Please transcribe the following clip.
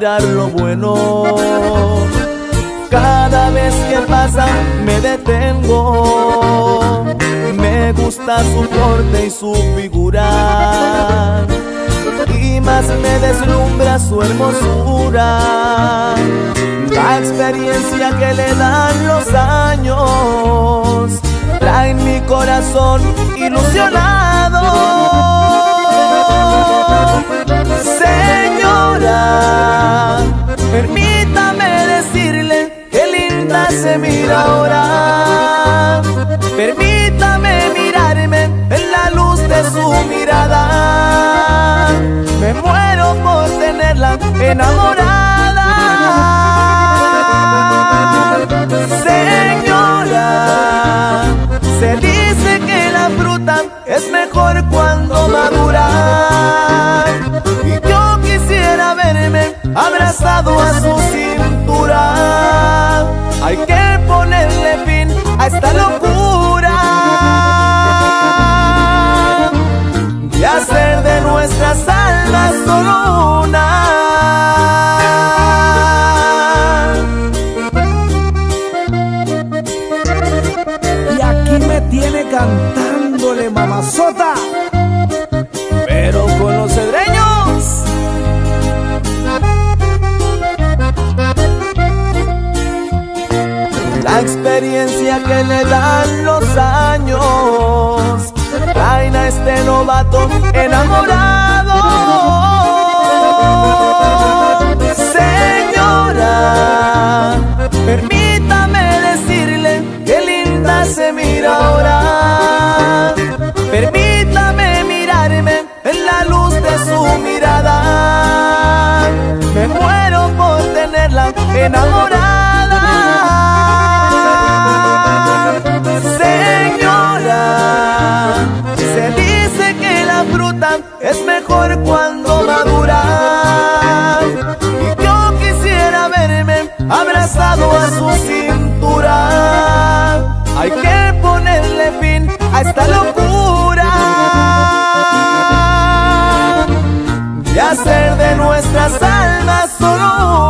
mirar lo bueno. Cada vez que pasa me detengo. Me gusta su porte y su figura. Y más me deslumbra su hermosura. La experiencia que le dan los años trae mi corazón ilusionado. Se mira ahora. Permítame mirarme en la luz de su mirada. Me muero por tenerla enamorada. Señora, se dice que la fruta es mejor cuando madura. Y yo quisiera verme abrazado a su cintura. Hay que ponerle fin a esta locura y hacer de nuestras almas solo una. Y aquí me tiene cantándole mamazota. La experiencia que le dan los años traen a este novato enamorado. Señora, permítame decirle que linda se mira ahora. Permítame mirarme en la luz de su mirada. Me muero por tenerla enamorada. Mejor cuando madura. Y yo quisiera verme abrazado a su cintura. Hay que ponerle fin a esta locura y hacer de nuestras almas solo.